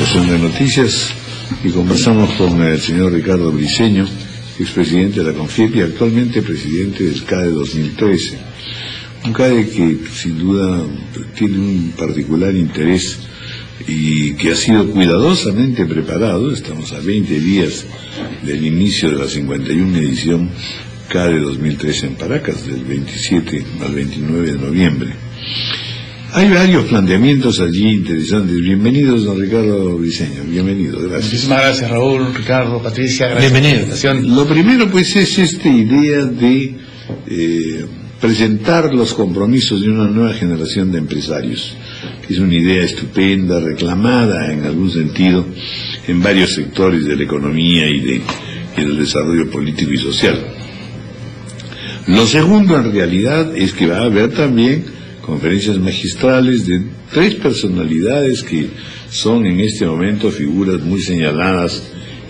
Comunicación de Noticias y conversamos con el señor Ricardo Briceño, expresidente de la CONFIEP y actualmente presidente del CADE 2013. Un CADE que sin duda tiene un particular interés y que ha sido cuidadosamente preparado, estamos a 20 días del inicio de la 51 edición CADE 2013 en Paracas, del 27 al 29 de noviembre. Hay varios planteamientos allí interesantes. Bienvenidos, don Ricardo Briceño. Bienvenido, gracias. Muchísimas gracias, Raúl, Ricardo, Patricia. Gracias Bienvenido. Lo primero, pues, es esta idea de eh, presentar los compromisos de una nueva generación de empresarios. Es una idea estupenda, reclamada en algún sentido en varios sectores de la economía y, de, y del desarrollo político y social. Lo segundo, en realidad, es que va a haber también conferencias magistrales de tres personalidades que son en este momento figuras muy señaladas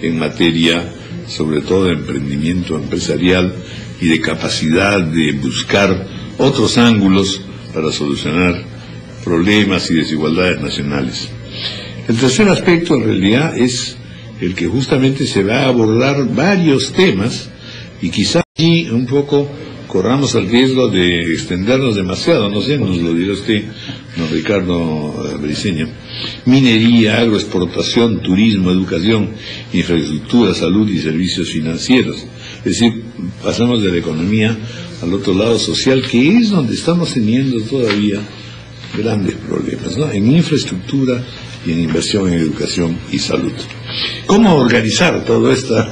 en materia sobre todo de emprendimiento empresarial y de capacidad de buscar otros ángulos para solucionar problemas y desigualdades nacionales. El tercer aspecto en realidad es el que justamente se va a abordar varios temas y quizá aquí un poco corramos el riesgo de extendernos demasiado, no sé, nos lo dirá usted, don Ricardo Briceño. Minería, agroexportación, turismo, educación, infraestructura, salud y servicios financieros. Es decir, pasamos de la economía al otro lado social, que es donde estamos teniendo todavía grandes problemas, ¿no? En infraestructura y en inversión en educación y salud. ¿Cómo organizar toda esta,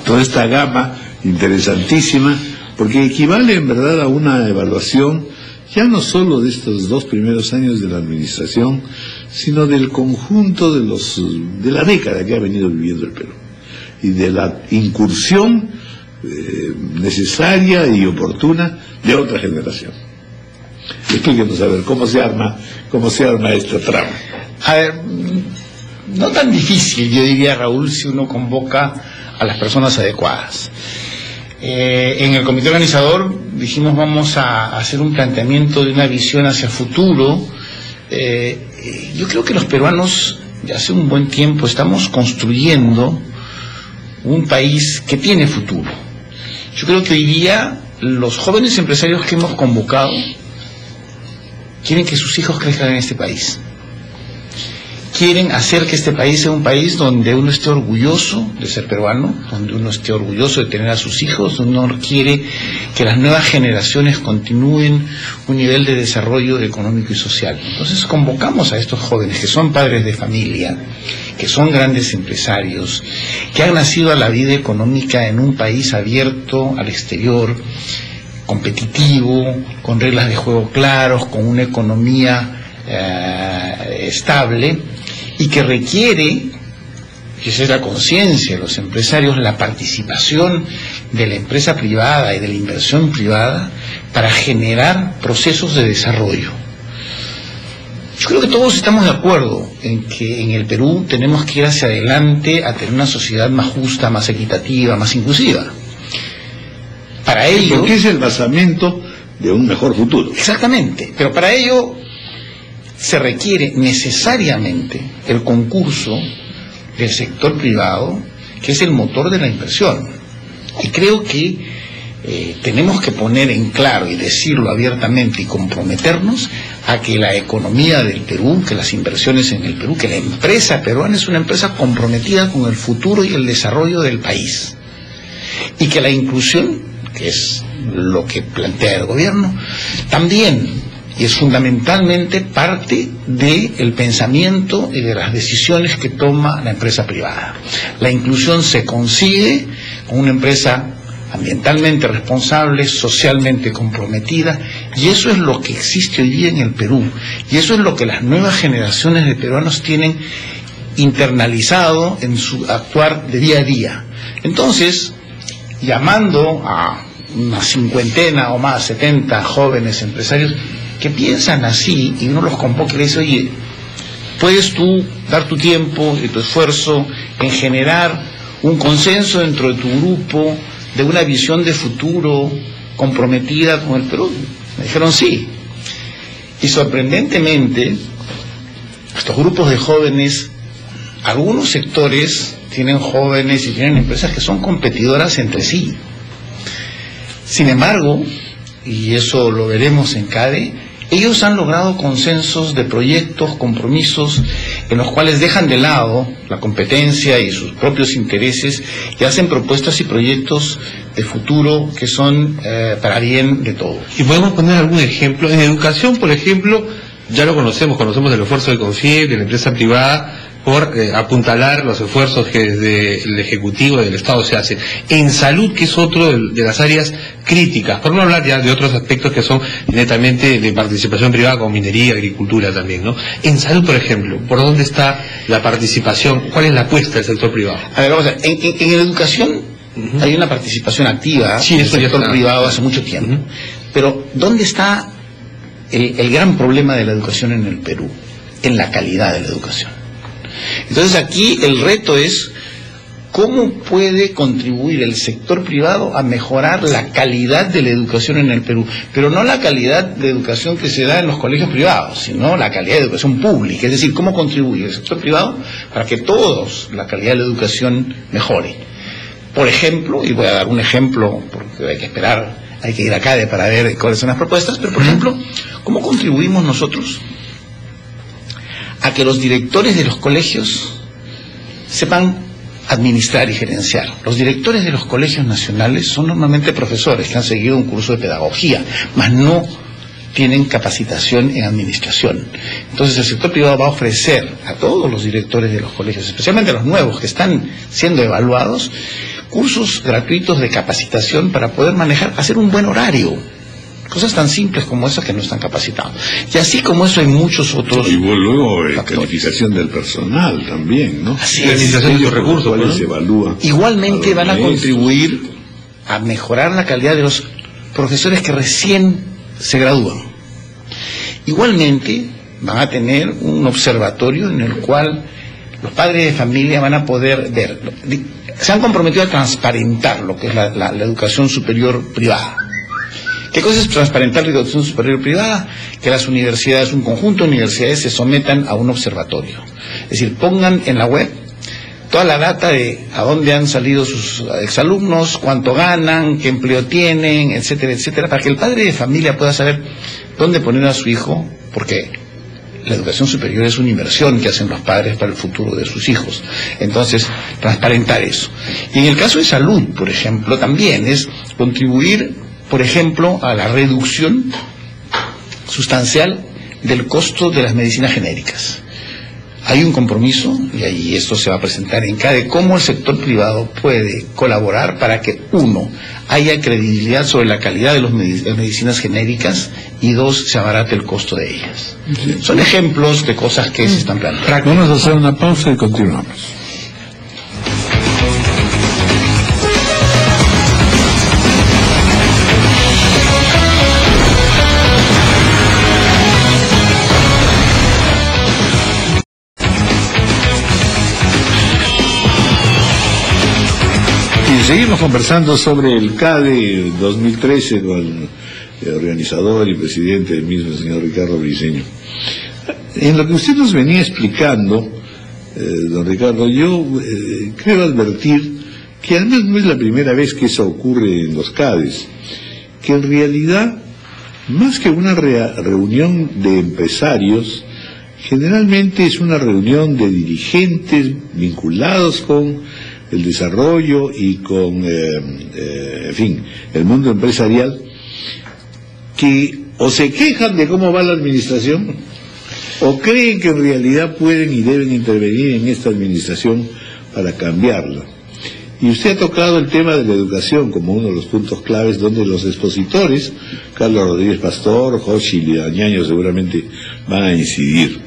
toda esta gama interesantísima? Porque equivale en verdad a una evaluación ya no solo de estos dos primeros años de la administración, sino del conjunto de los de la década que ha venido viviendo el Perú y de la incursión eh, necesaria y oportuna de otra generación. Explíquenos a ver cómo se arma, cómo se arma esta trama. A ver, no tan difícil, yo diría Raúl, si uno convoca a las personas adecuadas. Eh, en el comité organizador dijimos vamos a hacer un planteamiento de una visión hacia futuro. Eh, yo creo que los peruanos ya hace un buen tiempo estamos construyendo un país que tiene futuro. Yo creo que hoy día los jóvenes empresarios que hemos convocado quieren que sus hijos crezcan en este país quieren hacer que este país sea un país donde uno esté orgulloso de ser peruano, donde uno esté orgulloso de tener a sus hijos, donde uno quiere que las nuevas generaciones continúen un nivel de desarrollo económico y social. Entonces convocamos a estos jóvenes que son padres de familia, que son grandes empresarios, que han nacido a la vida económica en un país abierto al exterior, competitivo, con reglas de juego claros, con una economía eh, estable y que requiere, que esa es la conciencia de los empresarios, la participación de la empresa privada y de la inversión privada para generar procesos de desarrollo. Yo creo que todos estamos de acuerdo en que en el Perú tenemos que ir hacia adelante a tener una sociedad más justa, más equitativa, más inclusiva. Para ello... Porque es el basamento de un mejor futuro. Exactamente, pero para ello se requiere necesariamente el concurso del sector privado, que es el motor de la inversión. Y creo que eh, tenemos que poner en claro y decirlo abiertamente y comprometernos a que la economía del Perú, que las inversiones en el Perú, que la empresa peruana es una empresa comprometida con el futuro y el desarrollo del país. Y que la inclusión, que es lo que plantea el gobierno, también y es fundamentalmente parte del pensamiento y de las decisiones que toma la empresa privada. La inclusión se consigue con una empresa ambientalmente responsable, socialmente comprometida, y eso es lo que existe hoy día en el Perú, y eso es lo que las nuevas generaciones de peruanos tienen internalizado en su actuar de día a día. Entonces, llamando a una cincuentena o más, setenta jóvenes empresarios, que piensan así y uno los convoca y le dice, oye, puedes tú dar tu tiempo y tu esfuerzo en generar un consenso dentro de tu grupo de una visión de futuro comprometida con el Perú. Me dijeron sí. Y sorprendentemente, estos grupos de jóvenes algunos sectores tienen jóvenes y tienen empresas que son competidoras entre sí. Sin embargo, y eso lo veremos en CADE, ellos han logrado consensos de proyectos, compromisos, en los cuales dejan de lado la competencia y sus propios intereses y hacen propuestas y proyectos de futuro que son eh, para bien de todos. Y podemos poner algún ejemplo. En educación, por ejemplo, ya lo conocemos, conocemos el esfuerzo de CONFIE, de la empresa privada, por eh, apuntalar los esfuerzos que desde el Ejecutivo y del Estado se hacen. En salud, que es otro de, las áreas críticas, por no hablar ya de otros aspectos que son netamente de participación privada, como minería, agricultura también, ¿no? En salud, por ejemplo, ¿por dónde está la participación? ¿Cuál es la apuesta del sector privado? A ver, vamos a ver, en, educación hay una participación activa sí, del sector privado hace mucho tiempo, pero ¿dónde está el gran problema de la educación en el Perú? En la calidad de la educación. Entonces aquí el reto es cómo puede contribuir el sector privado a mejorar la calidad de la educación en el Perú, pero no la calidad de educación que se da en los colegios privados, sino la calidad de educación pública, es decir, cómo contribuye el sector privado para que todos la calidad de la educación mejore. Por ejemplo, y voy a dar un ejemplo porque hay que esperar, hay que ir acá para ver cuáles son las propuestas, pero por ejemplo, ¿cómo contribuimos nosotros a que los directores de los colegios sepan administrar y gerenciar. Los directores de los colegios nacionales son normalmente profesores que han seguido un curso de pedagogía, mas no tienen capacitación en administración. Entonces el sector privado va a ofrecer a todos los directores de los colegios, especialmente a los nuevos que están siendo evaluados, cursos gratuitos de capacitación para poder manejar, hacer un buen horario, Cosas tan simples como esas que no están capacitados. Y así como eso hay muchos otros. Y luego eh, calificación del personal también, ¿no? Así es. de los recursos. se evalúa Igualmente van a contribuir a mejorar la calidad de los profesores que recién se gradúan. Igualmente van a tener un observatorio en el cual los padres de familia van a poder ver. Se han comprometido a transparentar lo que es la educación superior privada ¿Qué cosa es transparentar la educación superior privada? Que las universidades, un conjunto de universidades se sometan a un observatorio. Es decir, pongan en la web toda la data de a dónde han salido sus exalumnos, cuánto ganan, qué empleo tienen, etcétera, etcétera, para que el padre de familia pueda saber dónde poner a su hijo, porque la educación superior es una inversión que hacen los padres para el futuro de sus hijos. Entonces, transparentar eso. Y en el caso de salud, por ejemplo, también es contribuir por ejemplo, a la reducción sustancial del costo de las medicinas genéricas. Hay un compromiso, y ahí esto se va a presentar en CADE, cómo el sector privado puede colaborar para que, uno, haya credibilidad sobre la calidad de, las medicinas genéricas y dos, se abarate el costo de ellas. Son ejemplos de cosas que se están planteando. Vamos a hacer una pausa y continuamos. Seguimos conversando sobre el CADE 2013 con el organizador y presidente del mismo, el señor Ricardo Briceño. En lo que usted nos venía explicando, eh, don Ricardo, yo eh, creo advertir que además no es la primera vez que eso ocurre en los CADES, que en realidad, más que una reunión de empresarios, generalmente es una reunión de dirigentes vinculados con el desarrollo y con, eh, eh, en fin, el mundo empresarial, que o se quejan de cómo va la administración, o creen que en realidad pueden y deben intervenir en esta administración para cambiarla. Y usted ha tocado el tema de la educación como uno de los puntos claves donde los expositores, Carlos Rodríguez Pastor, Joshi y seguramente van a incidir.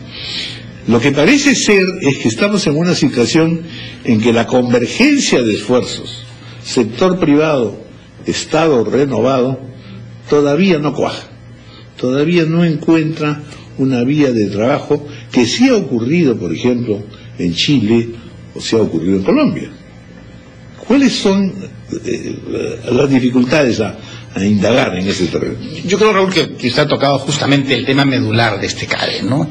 Lo que parece ser es que estamos en una situación en que la convergencia de esfuerzos, sector privado, Estado renovado, todavía no cuaja, todavía no encuentra una vía de trabajo que sí ha ocurrido, por ejemplo, en Chile o se ha ocurrido en Colombia. ¿Cuáles son eh, las dificultades a, indagar en ese terreno? Yo creo, Raúl, que, usted ha tocado justamente el tema medular de este CADE, ¿no?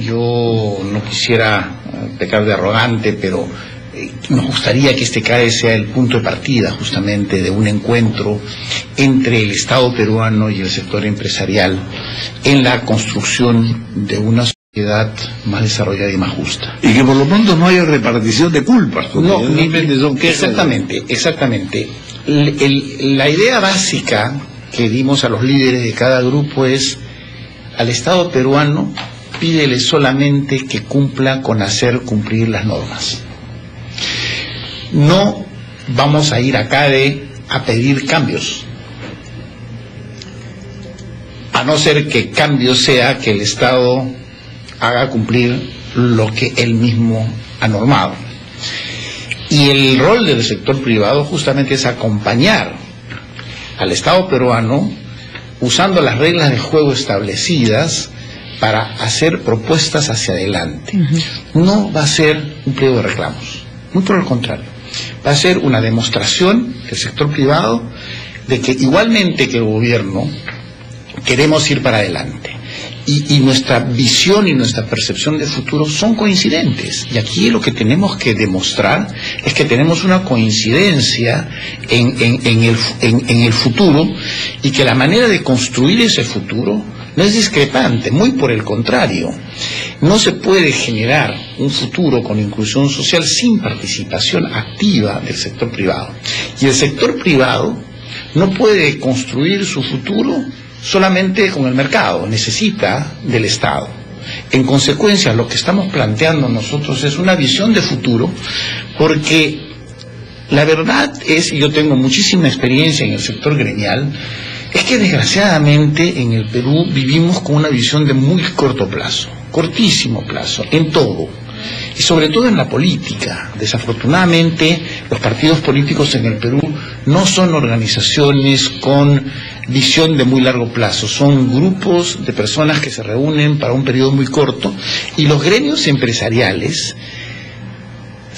Yo no quisiera pecar de arrogante, pero eh, nos gustaría que este CAE sea el punto de partida justamente de un encuentro entre el Estado peruano y el sector empresarial en la construcción de una sociedad más desarrollada y más justa. Y que por lo pronto no haya repartición de culpas. No, ni- quejas. exactamente, exactamente. El- el- la idea básica que dimos a los líderes de cada grupo es al Estado peruano pídele solamente que cumpla con hacer cumplir las normas. No vamos a ir a CADE a pedir cambios. A no ser que cambio sea que el Estado haga cumplir lo que él mismo ha normado. Y el rol del sector privado justamente es acompañar al Estado peruano usando las reglas de juego establecidas para hacer propuestas hacia adelante. No va a ser un pliego de reclamos, muy por el contrario. Va a ser una demostración del sector privado de que igualmente que el gobierno queremos ir para adelante. Y, nuestra visión y nuestra percepción de futuro son coincidentes. Y aquí lo que tenemos que demostrar es que tenemos una coincidencia en, en- en el, en el futuro y que la manera de construir ese futuro no es discrepante, muy por el contrario. No se puede generar un futuro con inclusión social sin participación activa del sector privado. Y el sector privado no puede construir su futuro solamente con el mercado, necesita del Estado. En consecuencia, lo que estamos planteando nosotros es una visión de futuro, porque la verdad es, y yo tengo muchísima experiencia en el sector gremial, es que desgraciadamente en el Perú vivimos con una visión de muy corto plazo, cortísimo plazo, en todo y sobre todo en la política. Desafortunadamente, los partidos políticos en el Perú no son organizaciones con visión de muy largo plazo, son grupos de personas que se reúnen para un periodo muy corto y los gremios empresariales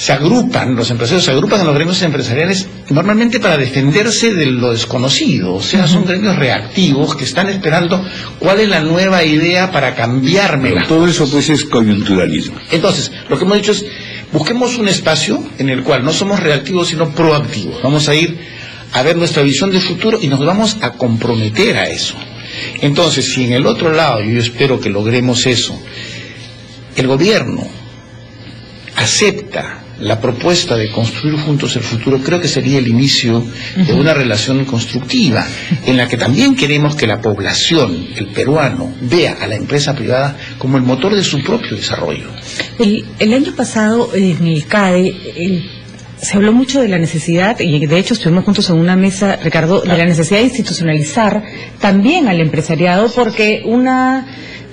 se agrupan, los empresarios se agrupan en los gremios empresariales normalmente para defenderse de lo desconocido, o sea, son gremios reactivos que están esperando cuál es la nueva idea para cambiarme Todo eso pues es coyunturalismo. entonces, lo que hemos dicho es, busquemos un espacio en el cual no somos reactivos, sino proactivos. Vamos a ir a ver nuestra visión de futuro y nos vamos a comprometer a eso. Entonces, si en el otro lado, yo espero que logremos eso, el gobierno acepta la propuesta de construir juntos el futuro, creo que sería el inicio de una relación constructiva, en la que también queremos que la población, el peruano, vea a la empresa privada como el motor de su propio desarrollo. El, el año pasado en el CADE el- se habló mucho de la necesidad, y de hecho estuvimos juntos en una mesa, Ricardo, de la necesidad de institucionalizar también al empresariado, porque una,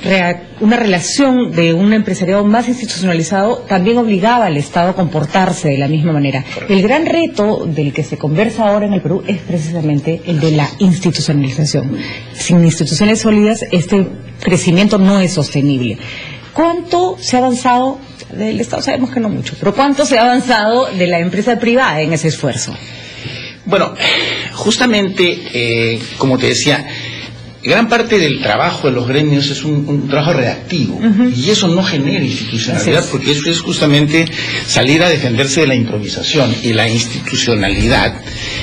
rea- una relación de un empresariado más institucionalizado también obligaba al Estado a comportarse de la misma manera. El gran reto del que se conversa ahora en el Perú es precisamente el de la institucionalización. Sin instituciones sólidas, este crecimiento no es sostenible. ¿Cuánto se ha avanzado del Estado? Sabemos que no mucho, pero ¿cuánto se ha avanzado de la empresa privada en ese esfuerzo? Bueno, justamente, eh, como te decía, gran parte del trabajo de los gremios es un, un trabajo reactivo y eso no genera institucionalidad es. porque eso es justamente salir a defenderse de la improvisación y la institucionalidad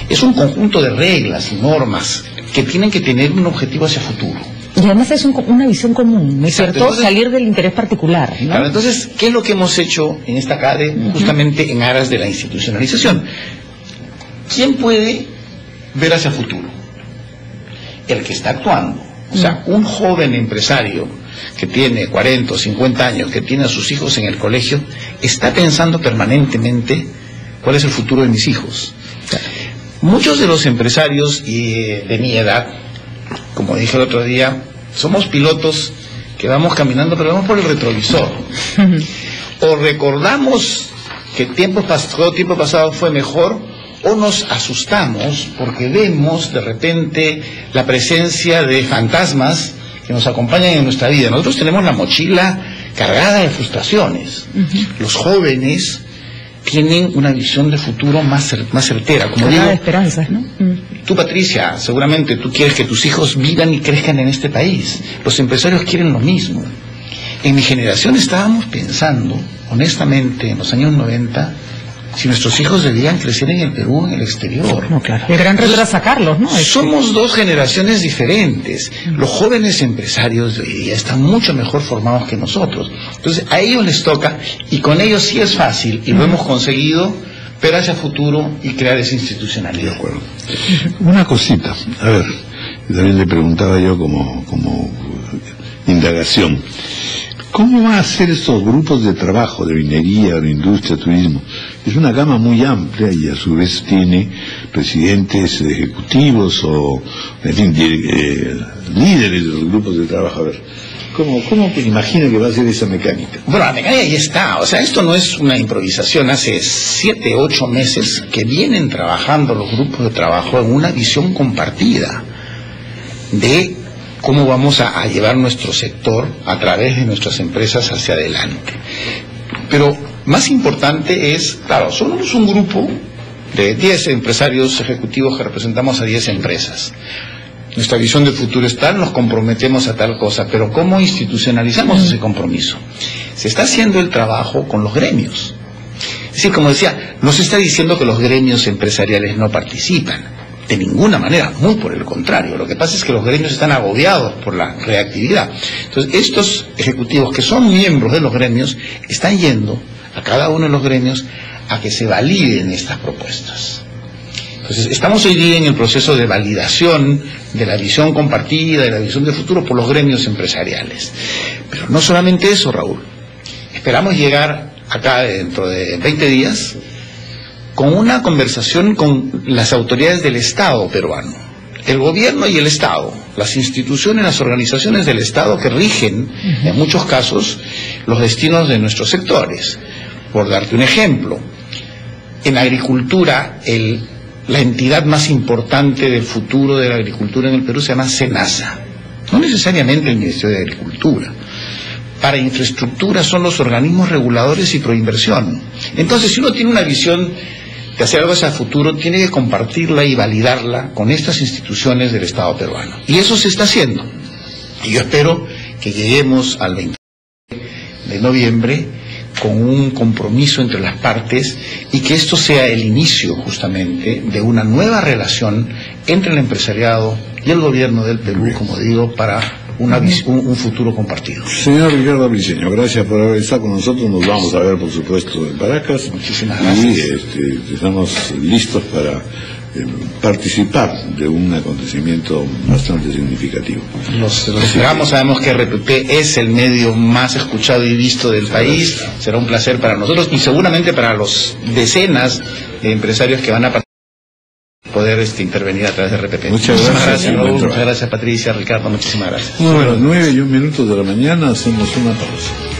es un conjunto de reglas y normas que tienen que tener un objetivo hacia futuro. Y además es un- una visión común, ¿no es cierto? entonces- Salir del interés particular, ¿no? Claro, entonces, ¿qué es lo que hemos hecho en esta CADE justamente en aras de la institucionalización? ¿Quién puede ver hacia futuro? El que está actuando. O sea, un joven empresario que tiene 40 o 50 años, que tiene a sus hijos en el colegio, está pensando permanentemente cuál es el futuro de mis hijos. Muchos de los empresarios y, eh, de mi edad, como dije el otro día, somos pilotos que vamos caminando, pero vamos por el retrovisor. o recordamos que tiempo, todo tiempo pasado fue mejor, o nos asustamos porque vemos de repente la presencia de fantasmas que nos acompañan en nuestra vida. Nosotros tenemos la mochila cargada de frustraciones. Los jóvenes tienen una visión de futuro más, cer- más certera. Como Cargada digo, de esperanzas, ¿no? Mm. Tú, Patricia, seguramente tú quieres que tus hijos vivan y crezcan en este país. Los empresarios quieren lo mismo. En mi generación estábamos pensando, honestamente, en los años 90, si nuestros hijos debían crecer en el Perú o en el exterior. No, claro. El gran reto era sacarlos, ¿no? Este, Somos dos generaciones diferentes. Los jóvenes empresarios de hoy día están mucho mejor formados que nosotros. Entonces, a ellos les toca, y con ellos sí es fácil, y lo hemos conseguido, ver hacia futuro y crear esa institucionalidad. De acuerdo. Una cosita, a ver, también le preguntaba yo como, como indagación. ¿Cómo van a ser estos grupos de trabajo de minería, de industria, turismo? Es una gama muy amplia y a su vez tiene presidentes ejecutivos o, en fin, eh, líderes de los grupos de trabajo. A ver, ¿cómo, cómo que imagina que va a ser esa mecánica? Bueno, la mecánica ya está. O sea, esto no es una improvisación. Hace siete, ocho meses que vienen trabajando los grupos de trabajo en una visión compartida de cómo vamos a llevar nuestro sector a través de nuestras empresas hacia adelante. Pero más importante es, claro, somos un grupo de 10 empresarios ejecutivos que representamos a 10 empresas. Nuestra visión del futuro está, nos comprometemos a tal cosa, pero ¿cómo institucionalizamos ese compromiso? Se está haciendo el trabajo con los gremios. Es decir, como decía, no se está diciendo que los gremios empresariales no participan, de ninguna manera, muy por el contrario. Lo que pasa es que los gremios están agobiados por la reactividad. Entonces, estos ejecutivos que son miembros de los gremios están yendo a cada uno de los gremios a que se validen estas propuestas. Entonces, estamos hoy día en el proceso de validación de la visión compartida, de la visión de futuro por los gremios empresariales. Pero no solamente eso, Raúl. Esperamos llegar acá dentro de 20 días con una conversación con las autoridades del Estado peruano, el gobierno y el Estado, las instituciones, las organizaciones del Estado que rigen, en muchos casos, los destinos de nuestros sectores. Por darte un ejemplo, en agricultura, el, la entidad más importante del futuro de la agricultura en el Perú se llama SENASA, no necesariamente el Ministerio de Agricultura. Para infraestructura son los organismos reguladores y proinversión. Entonces, si uno tiene una visión de hacer algo hacia el futuro, tiene que compartirla y validarla con estas instituciones del Estado peruano. Y eso se está haciendo. Y yo espero que lleguemos al 20 de noviembre con un compromiso entre las partes y que esto sea el inicio justamente de una nueva relación entre el empresariado y el gobierno del Perú, como digo, para una un, un futuro compartido. Señor Ricardo Briceño, gracias por haber estado con nosotros. Nos vamos a ver, por supuesto, en Paracas. Muchísimas Y gracias. este, estamos listos para eh, participar de un acontecimiento bastante significativo. Los esperamos, sabemos que RPP es el medio más escuchado y visto del país. Será un placer para nosotros y seguramente para los decenas de empresarios que van a participar poder este, intervenir a través de RPP. Muchas gracias, Raúl. Muchas gracias, Patricia, Ricardo. Muchísimas gracias. Bueno, nueve y un minuto de la mañana hacemos una pausa.